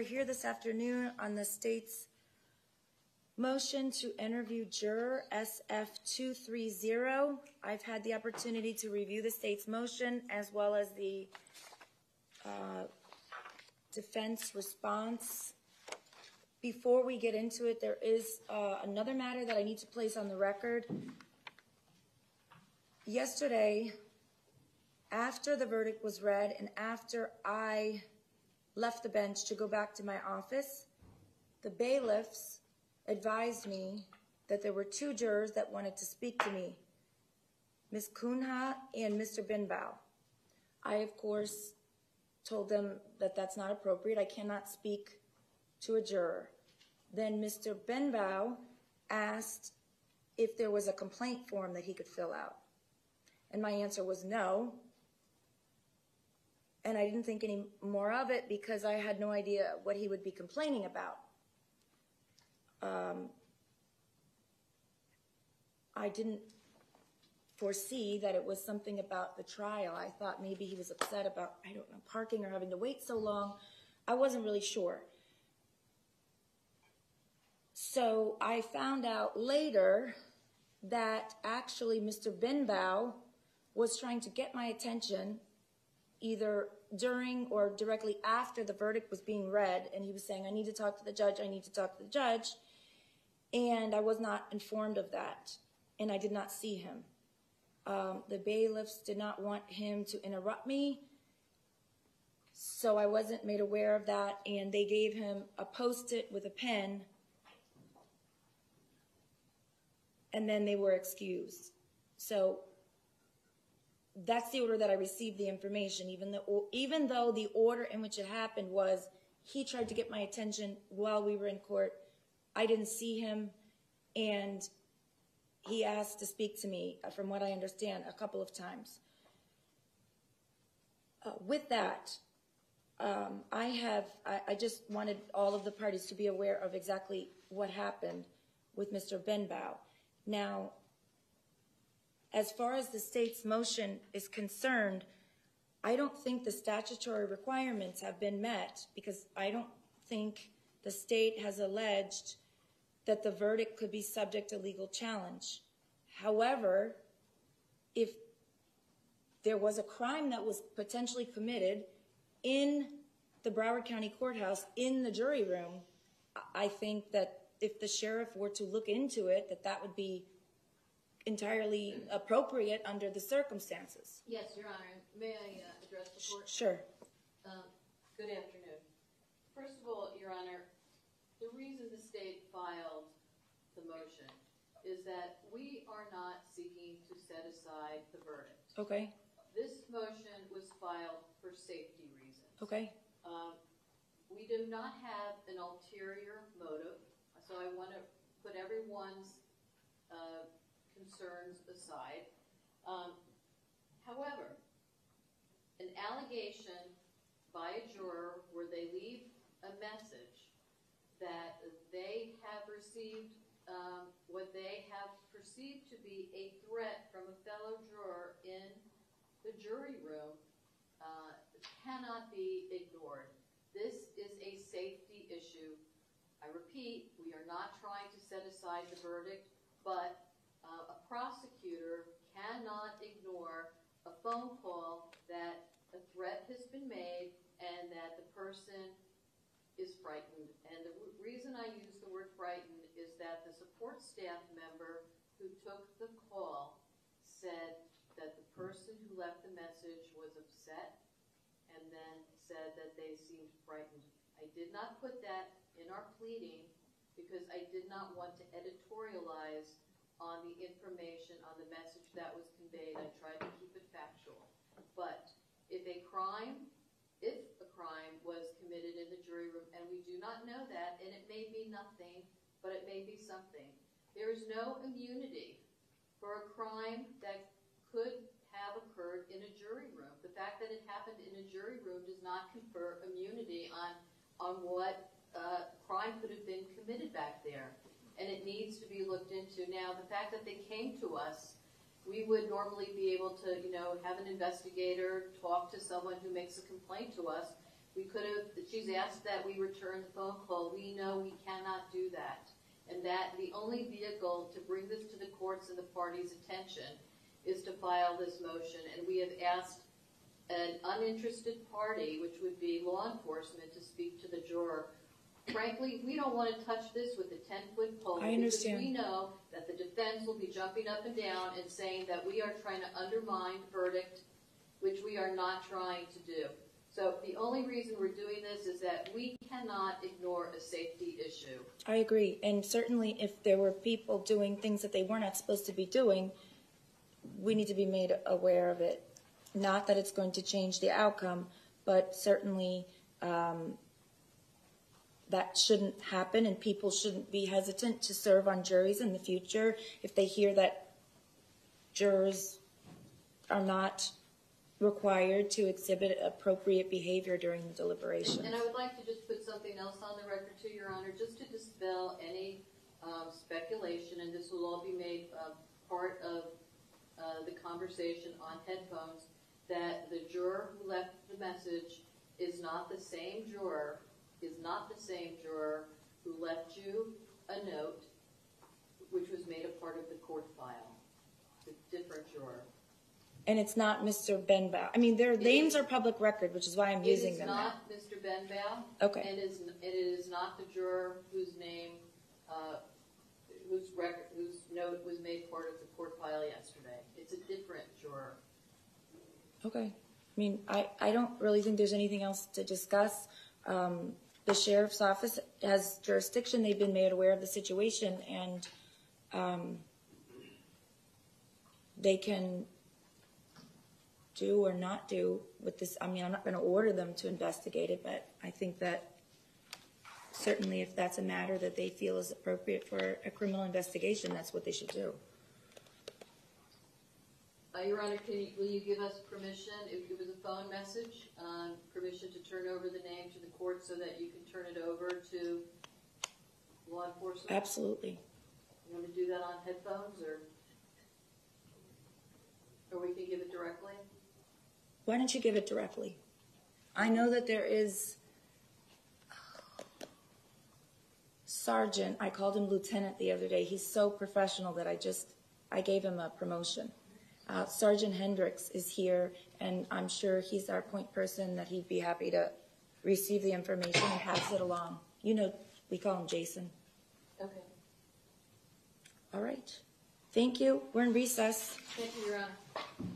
we're here this afternoon on the state's motion to interview juror SF230. I've had the opportunity to review the state's motion as well as the uh, defense response. Before we get into it, there is uh, another matter that I need to place on the record. Yesterday, after the verdict was read and after I left the bench to go back to my office, the bailiffs advised me that there were two jurors that wanted to speak to me, Ms. Kunha and Mr. Benbow. I, of course, told them that that's not appropriate. I cannot speak to a juror. Then Mr. Benbow asked if there was a complaint form that he could fill out. And my answer was no. And I didn't think any more of it because I had no idea what he would be complaining about. Um, I didn't foresee that it was something about the trial. I thought maybe he was upset about, I don't know, parking or having to wait so long. I wasn't really sure. So I found out later that actually Mr. Benbow was trying to get my attention either during or directly after the verdict was being read, and he was saying, I need to talk to the judge, I need to talk to the judge, and I was not informed of that, and I did not see him. Um, the bailiffs did not want him to interrupt me, so I wasn't made aware of that, and they gave him a post-it with a pen, and then they were excused. So that's the order that I received the information, even though, even though the order in which it happened was he tried to get my attention while we were in court. I didn't see him, and he asked to speak to me, uh, from what I understand, a couple of times. Uh, with that, um, I have, I, I just wanted all of the parties to be aware of exactly what happened with Mr. Benbow. Now, as far as the state's motion is concerned, I don't think the statutory requirements have been met because I don't think the state has alleged that the verdict could be subject to legal challenge. However, if there was a crime that was potentially committed in the Broward County Courthouse in the jury room, I think that if the sheriff were to look into it, that that would be entirely appropriate under the circumstances. Yes, Your Honor. May I uh, address the court? Sure. Um, Good afternoon. First of all, Your Honor, the reason the state filed the motion is that we are not seeking to set aside the verdict. Okay. This motion was filed for safety reasons. Okay. Um, We do not have an ulterior motive, so I want to put everyone's uh, concerns aside. Um, However, an allegation by a juror where they leave a message that they have received um, what they have perceived to be a threat from a fellow juror in the jury room uh, cannot be ignored. This is a safety issue. I repeat, we are not trying to set aside the verdict, but prosecutor cannot ignore a phone call that a threat has been made and that the person is frightened. And the reason I use the word frightened is that the support staff member who took the call said that the person who left the message was upset and then said that they seemed frightened. I did not put that in our pleading because I did not want to editorialize on the information, on the message that was conveyed. I tried to keep it factual. But if a crime, if a crime was committed in the jury room, and we do not know that, and it may be nothing, but it may be something, there is no immunity for a crime that could have occurred in a jury room. The fact that it happened in a jury room does not confer immunity on, on what uh, crime could have been committed back there and it needs to be looked into. Now, the fact that they came to us, we would normally be able to, you know, have an investigator talk to someone who makes a complaint to us. We could have, she's asked that we return the phone call. We know we cannot do that. And that the only vehicle to bring this to the courts and the party's attention is to file this motion. And we have asked an uninterested party, which would be law enforcement, to speak to the juror. Frankly, we don't want to touch this with a ten-foot pole. I understand. Because we know that the defense will be jumping up and down and saying that we are trying to undermine the verdict, which we are not trying to do. So the only reason we're doing this is that we cannot ignore a safety issue. I agree, and certainly if there were people doing things that they were not supposed to be doing, we need to be made aware of it. Not that it's going to change the outcome, but certainly um, that shouldn't happen, and people shouldn't be hesitant to serve on juries in the future if they hear that jurors are not required to exhibit appropriate behavior during the deliberations. And I would like to just put something else on the record too, Your Honor, just to dispel any um, speculation, and this will all be made uh, part of uh, the conversation on headphones, that the juror who left the message is not the same juror, is not the same juror who left you a note, which was made a part of the court file. It's a different juror. And it's not Mr. Benbow. I mean, their It names is- are public record, which is why I'm using is them now. not Mr. Benbow. Okay. It is, it is not the juror whose name, uh, whose record, whose note was made part of the court file yesterday. It's a different juror. Okay. I mean, I, I don't really think there's anything else to discuss. The sheriff's office has jurisdiction. They've been made aware of the situation and, um, they can do or not do with this. I mean, I'm not going to order them to investigate it, but I think that certainly if that's a matter that they feel is appropriate for a criminal investigation, that's what they should do. Uh, Your Honor, can you, will you give us permission, if it was a phone message, um, permission to turn over the name to the court so that you can turn it over to law enforcement? Absolutely. You want to do that on headphones or? Or we can give it directly? Why don't you give it directly? I know that there is Sergeant, I called him Lieutenant the other day. He's so professional that I just, I gave him a promotion. Uh, Sergeant Hendricks is here, and I'm sure he's our point person that he'd be happy to receive the information and pass it along. You know, we call him Jason. Okay. All right. Thank you. We're in recess. Thank you, Your Honor.